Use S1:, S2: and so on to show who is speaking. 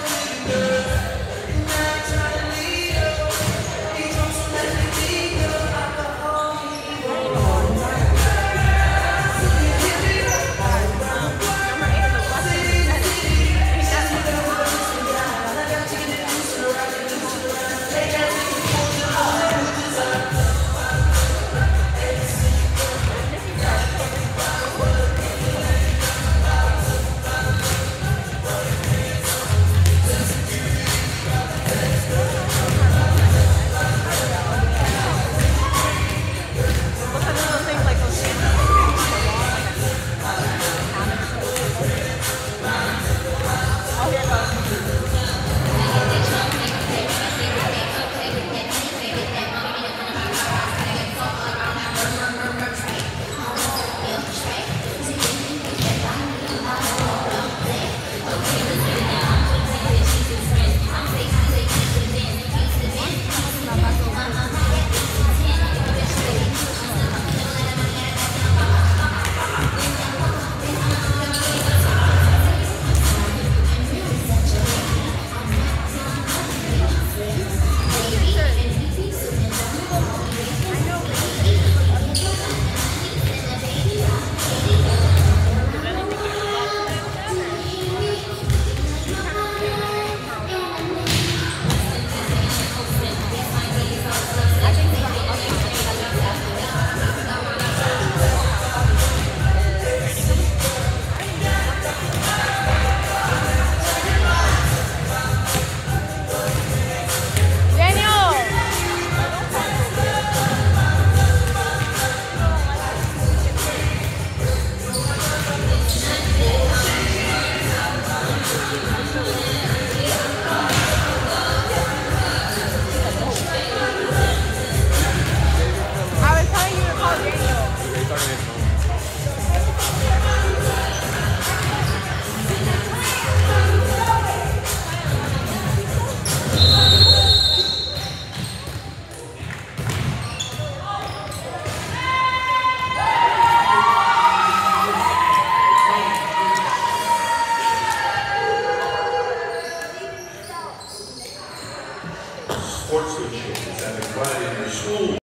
S1: Bye.